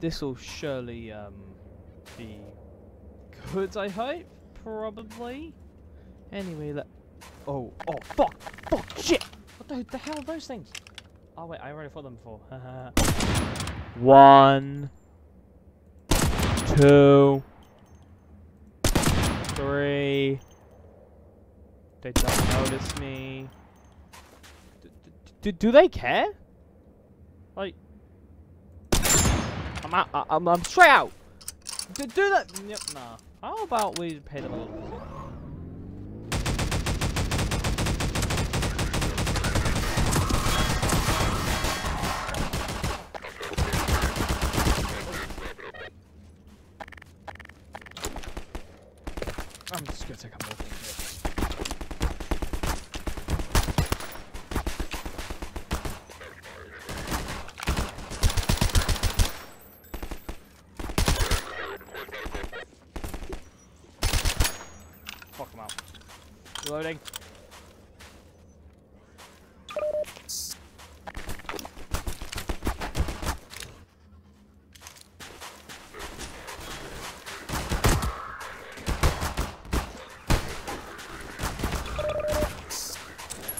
this will surely um, be good. I hope, probably. Anyway, let. Oh, oh, fuck, fuck, shit! What the, the hell are those things? Oh wait, I already fought them before. One, two, three. They don't notice me. D d do they care? Like, I'm out. I I'm, I'm straight out. Do, do that. Yep, nah. How about we pay them a little visit? I'm just gonna take a more hit. Fuck him out. Reloading.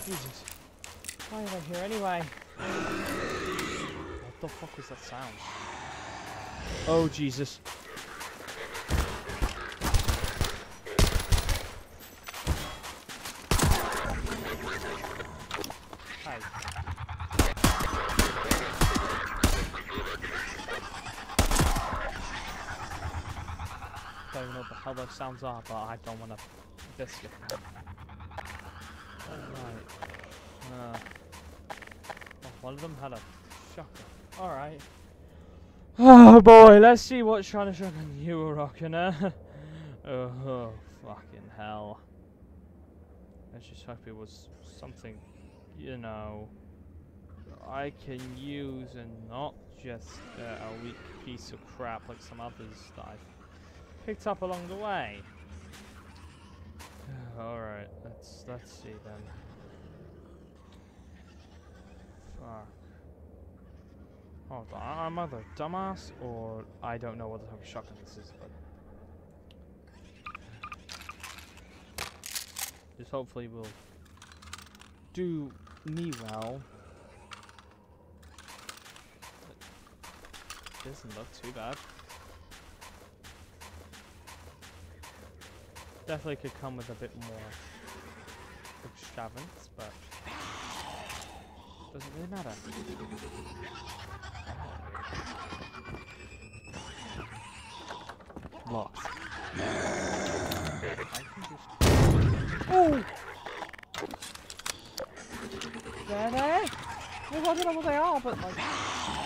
Jesus. Why am I here anyway? What the fuck was that sound? Oh Jesus. I don't know what the hell those sounds are, but I don't want to biscuit them. Right. Uh, oh, one of them had a shotgun. Alright. Oh boy, let's see what kind of shotgun you were rocking, uh. oh, fucking hell. Let's just hope it was something, you know, I can use and not just uh, a weak piece of crap like some others that I've picked up along the way. Alright, let's let's see then. Fuck. Oh, I'm either dumbass or I don't know what the type of shotgun this is, but this hopefully will do me well. Doesn't look too bad. Definitely could come with a bit more extravagance, but doesn't really matter. Lost. Oh! They're there? Well, I don't know what they are, but like.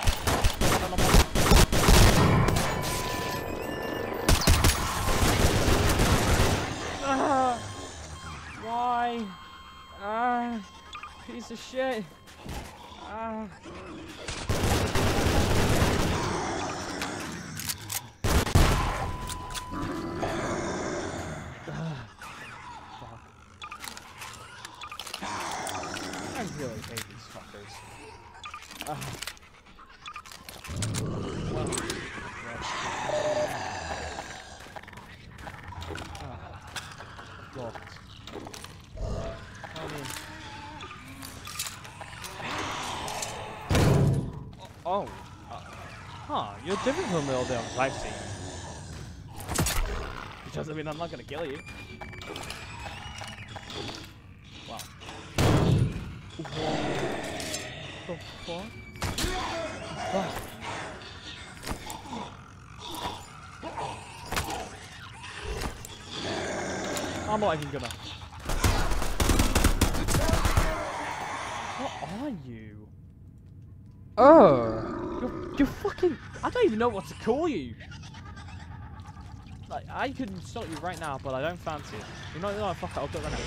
Of shit. Ah fuck. I really hate these fuckers. Ah. Well, well. Ah. Locked. Come in. Oh. Uh, huh, you're different from the old ones I've seen. Which doesn't mean I'm not gonna kill you. Wow. What the fuck? Fuck. I'm not even gonna. What are you? Oh, you're, you're fucking. I don't even know what to call you. Like, I could insult you right now, but I don't fancy it. You know, no, fuck it, I'll do it right now.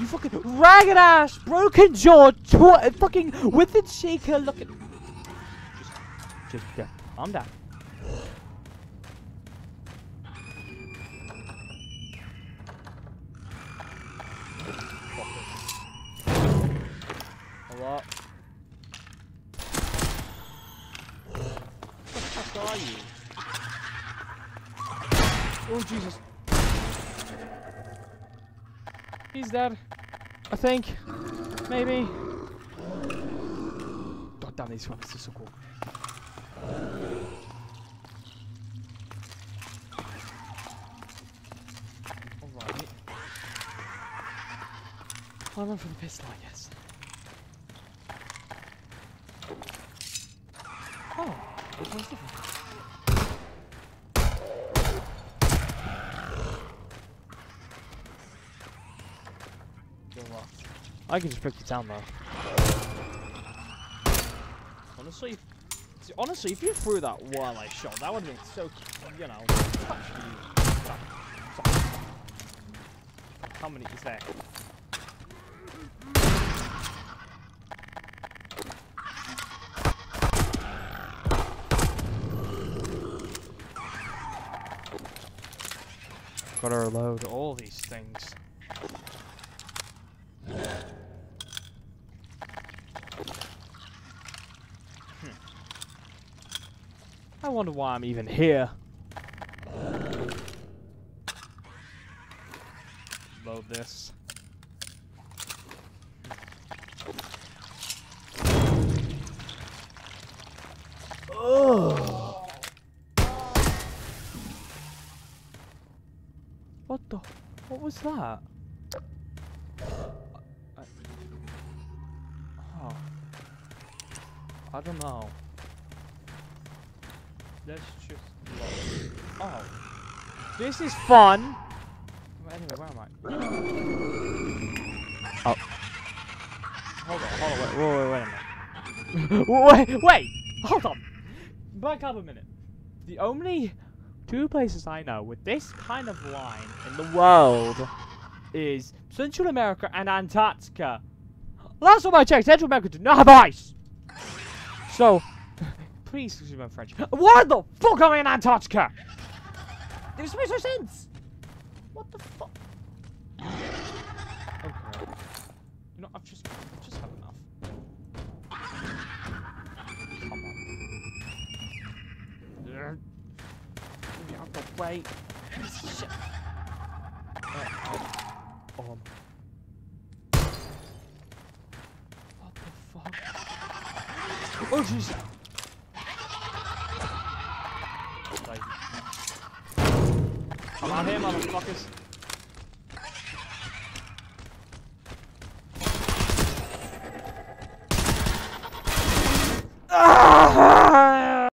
You fucking ragged ass, broken jaw, fucking withered shaker looking. Just, just, yeah, calm down. A lot. What the fuck are are you? Oh, Jesus. He's dead. I think. Maybe. God damn, these weapons are so cool. Alright. I'll run for the pistol, I guess. Oh, this one's different. You're locked. I can just break it down though. Honestly, honestly, if you threw that while I shot, that would have been so, you know, you. How many is there? Gotta reload all these things. Hmm. I wonder why I'm even here. Load this. Ugh. The? What was that? I, oh. I don't know. Let's just. Oh. This is fun! Anyway, where am I? Oh. Hold on, hold on, wait, wait, wait, wait a minute. wait, wait! Hold on! Back up a minute. The only two places I know with this kind of line in the world is Central America and Antarctica. Last time I checked, Central America did not have ice! So, please excuse my French. Why the fuck am I in Antarctica? This makes no sense! What the fuck? Okay. You know, I've just, I've just had enough. Way. Shit. Uh, um. What the fuck? Oh jeez. I'm out here, motherfuckers.